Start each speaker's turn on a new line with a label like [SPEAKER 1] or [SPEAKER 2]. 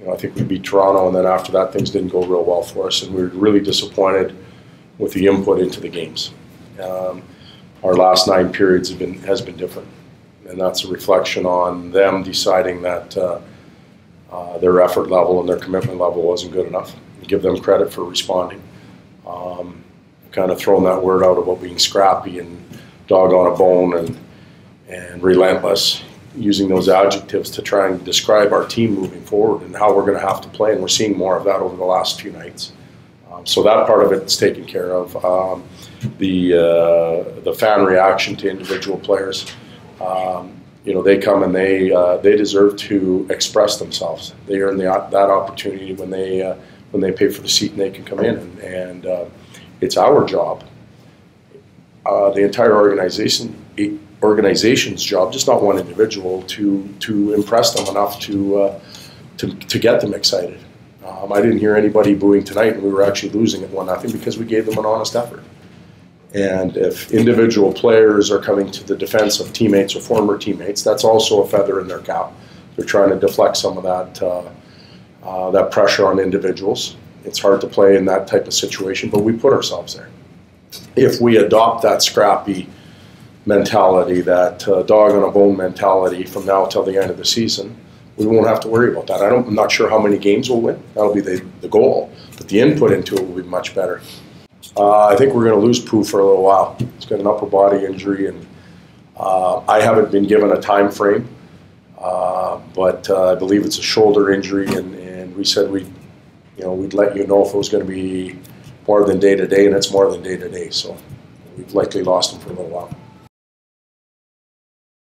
[SPEAKER 1] You know, I think we beat Toronto, and then after that, things didn't go real well for us, and we were really disappointed with the input into the games. Um, our last nine periods have been has been different, and that's a reflection on them deciding that uh, uh, their effort level and their commitment level wasn't good enough. Give them credit for responding. Um, kind of throwing that word out about being scrappy and dog on a bone and and relentless, using those adjectives to try and describe our team moving forward and how we're going to have to play. And we're seeing more of that over the last few nights. Um, so that part of it's taken care of. Um, the uh, the fan reaction to individual players. Um, you know, they come and they uh, they deserve to express themselves. They earn the, that opportunity when they uh, when they pay for the seat and they can come in and, and uh, it's our job. Uh, the entire organization organization's job, just not one individual, to to impress them enough to uh, to, to get them excited. Um, I didn't hear anybody booing tonight, and we were actually losing at one nothing because we gave them an honest effort. And if individual players are coming to the defense of teammates or former teammates, that's also a feather in their cap. They're trying to deflect some of that uh, uh, that pressure on individuals. It's hard to play in that type of situation, but we put ourselves there. If we adopt that scrappy mentality, that uh, dog on a bone mentality from now till the end of the season, we won't have to worry about that. I am not sure how many games we'll win. That'll be the, the goal. But the input into it will be much better. Uh, I think we're going to lose Pooh for a little while. He's got an upper body injury, and uh, I haven't been given a time frame. Uh, but uh, I believe it's a shoulder injury, and, and we said we, you know, we'd let you know if it was going to be more than day to day, and it's more than day to day. So we've likely lost him for a little while.